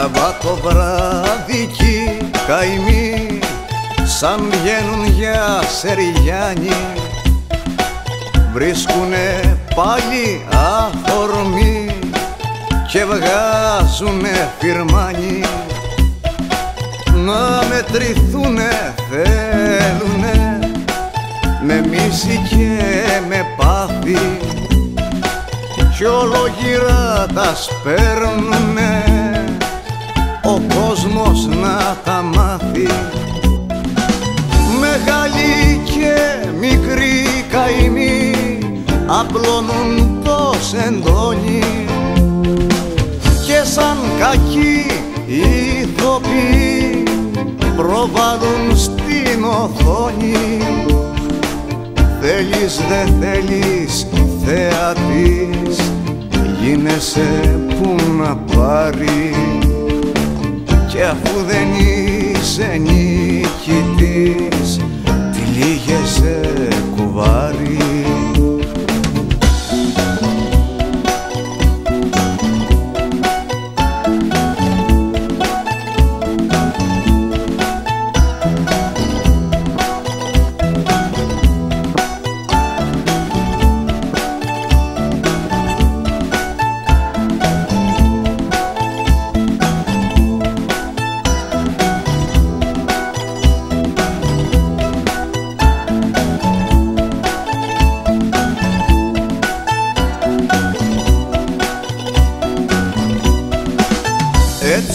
Σαββατοβράδικη καημοί σαν βγαίνουν για Σεριάννη. Βρίσκουνε πάλι αφορμή και βγάζουνε φυρμάνι. Να μετρηθούνε θέλουνε με μίση και με πάθη. Κι ολογυρά τα σπέρνουνε ο κόσμος να τα μάθει. Μεγάλη και μικρή καημοί απλώνουν το σεντόνι και σαν κακοί ηθοποιοί προβάλλουν στην οθόνη. Θέλεις δε θέλεις θεατής γίνεσαι που να πάρεις και αφού δεν είσαι νικητής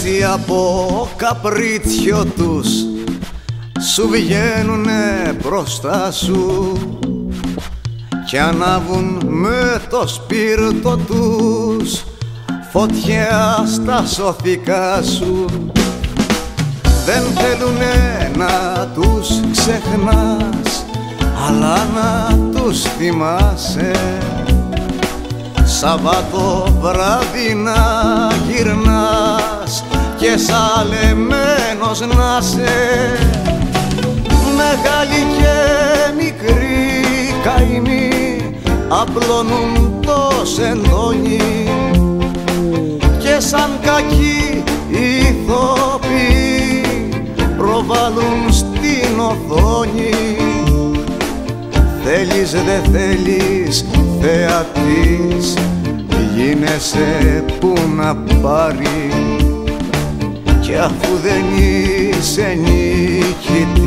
Έτσι από καπρίτσιο τους. Σου βγαίνουνε μπροστά σου. Κι ανάβουν με το σπίρτο τους. Φωτιά στα σωθικά σου. Δεν θέλουνε να τους ξεχνάς αλλά να τους θυμάσαι. Σαββάτο βράδυ να γυρνάς και σαλεμένος να σε. Μεγάλη και μικρή καημοί απλώνουν το σεντόνι. Και σαν κακοί ηθοποιοί προβάλλουν στην οθόνη. Θέλεις δε θέλεις θεατής γίνεσαι που να πάρεις και αφού δεν είσαι νικητής